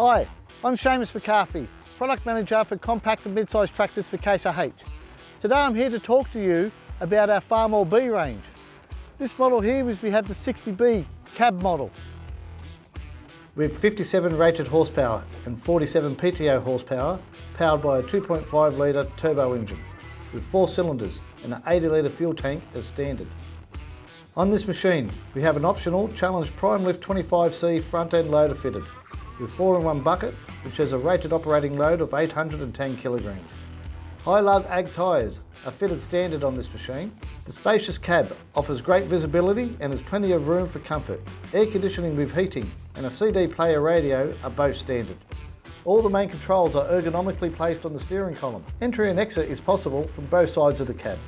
Hi, I'm Seamus McCarthy, Product Manager for Compact and Mid-Size Tractors for Case IH. Today I'm here to talk to you about our Farmall B range. This model here is we have the 60B cab model. Have 57 rated horsepower and 47 PTO horsepower powered by a 2.5 litre turbo engine with four cylinders and an 80 litre fuel tank as standard. On this machine we have an optional Challenge Prime Lift 25C front end loader fitted with 4-in-1 bucket which has a rated operating load of 810 kilograms. High lug ag tyres are fitted standard on this machine. The spacious cab offers great visibility and has plenty of room for comfort. Air conditioning with heating and a CD player radio are both standard. All the main controls are ergonomically placed on the steering column. Entry and exit is possible from both sides of the cab.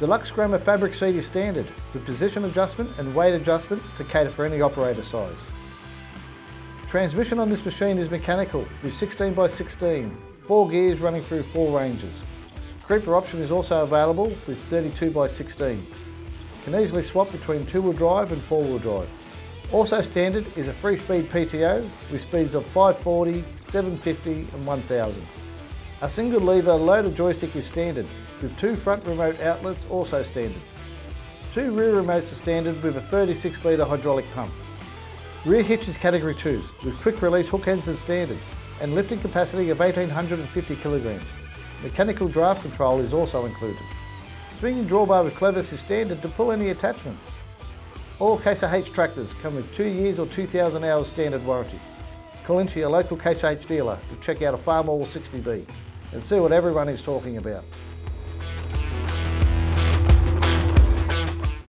Deluxe Grammer fabric seat is standard with position adjustment and weight adjustment to cater for any operator size. Transmission on this machine is mechanical with 16 by 16, four gears running through four ranges. Creeper option is also available with 32 by 16. Can easily swap between two-wheel drive and four-wheel drive. Also standard is a free speed PTO with speeds of 540, 750 and 1000. A single lever loader joystick is standard with two front remote outlets also standard. Two rear remotes are standard with a 36 litre hydraulic pump. Rear hitch is category 2 with quick release hook ends as standard and lifting capacity of 1850 kilograms. Mechanical draft control is also included. Swinging drawbar with clevis is standard to pull any attachments. All Case IH tractors come with 2 years or 2,000 hours standard warranty. Call into your local Case IH dealer to check out a Farmall 60B and see what everyone is talking about.